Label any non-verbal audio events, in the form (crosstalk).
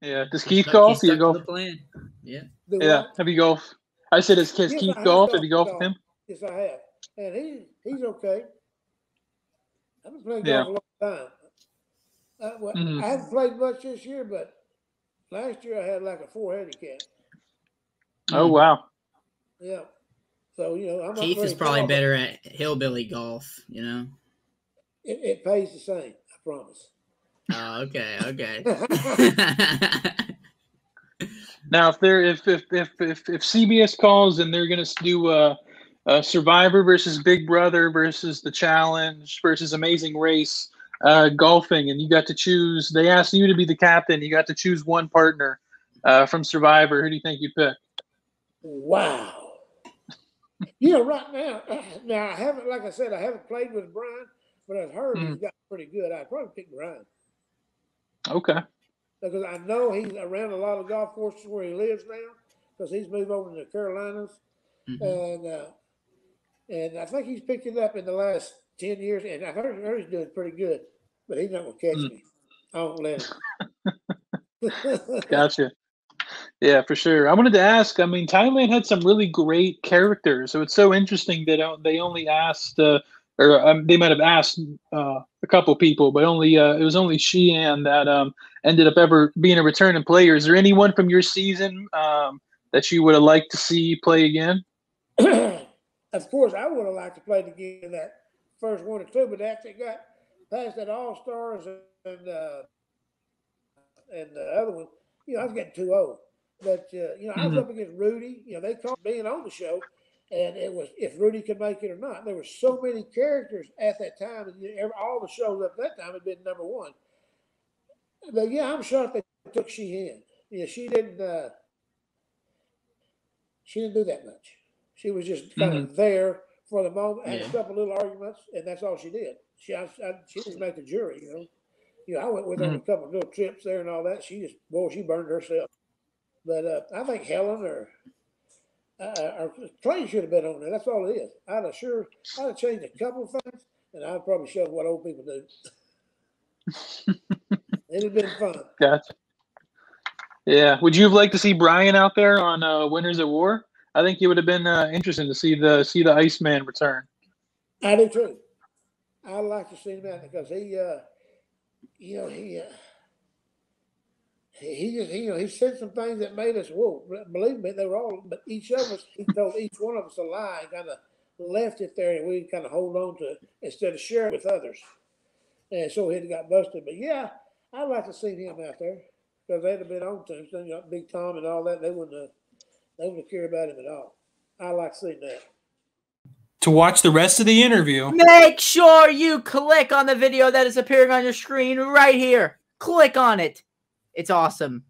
Yeah. Does Keith golf? Do you golf? Plan. Yeah. The Yeah. what? Have you golf? I said, has has Yes, Keith I have golf? Have golfed you golfed with with him? Yes, I have, and he he's okay. I've been playing Yeah. golf a long time. Uh, well, Mhm. I haven't played much this year, but last year I had like a four handicap. Oh wow. Yeah. So you know, I'm Keith is probably tall, but better at hillbilly golf. You know. It, it pays the same. I promise. Oh, okay, okay. (laughs) Now, if they're if if if if, if CBS calls and they're gonna do a, a Survivor versus Big Brother versus the Challenge versus Amazing Race uh, golfing, and you got to choose, they asked you to be the captain. You got to choose one partner uh, from Survivor. Who do you think you'd pick? Wow. you know, right now, (clears throat) now I haven't, like I said, I haven't played with Brian, but I've heard he's got pretty good. I'd probably pick Brian Okay. because I know he's around a lot of golf courses where he lives now because he's moved over to the Carolinas, Mhm. and uh, and I think he's picked it up in the last ten years, and I heard, heard he's doing pretty good, but he's not gonna catch Mm. me. I won't let him. (laughs) (laughs) Gotcha. Yeah, for sure. I wanted to ask. I mean, Thailand had some really great characters, so it's so interesting that uh, they only asked, uh, or um, they might have asked uh, a couple people, but only uh, it was only Shii Ann that um, ended up ever being a returning player. Is there anyone from your season um, that you would have liked to see play again? (clears throat) of course, I would have liked to play again in that first one or two, but after it got past that All Stars and uh, and the other one, you know, I was getting too old. But uh, you know, I was Mhm. up against Rudy. You know, they called being on the show, and it was if Rudy could make it or not. There were so many characters at that time, and you know, every, all the shows at that time had been number one. But yeah, I'm shocked they took Shii Ann. Yeah, she didn't. Uh, she didn't do that much. She was just kind of there for the moment, had Yeah. a couple little arguments, and that's all she did. She I, I, she didn't make the jury, you know. You know, I went with her a couple little trips there and all that. She just boy, she burned herself. But uh, I think Helen or uh, or Clay should have been on there. That's all it is. I'd have sure I'd have changed a couple of things, and I'd probably showed what old people do. (laughs) It'd have been fun. Gotcha. Yeah. Would you have liked to see Brian out there on uh, Winners at War? I think it would have been uh, interesting to see the see the Iceman return. I do too. I'd like to see him out because he, uh, you know, he, uh, he, he just, he, you know, he said some things that made us, whoa, believe me, they were all, but each of us, he told each one of us a lie and kind of left it there and we kind of hold on to it instead of sharing with others. And so he got busted. But yeah, I'd like to see him out there because they'd have been on to him. So, you know, Big Tom and all that, they wouldn't have, they wouldn't have cared about him at all. I like seeing that. To watch the rest of the interview, Make sure you click on the video that is appearing on your screen right here. Click on it. It's awesome.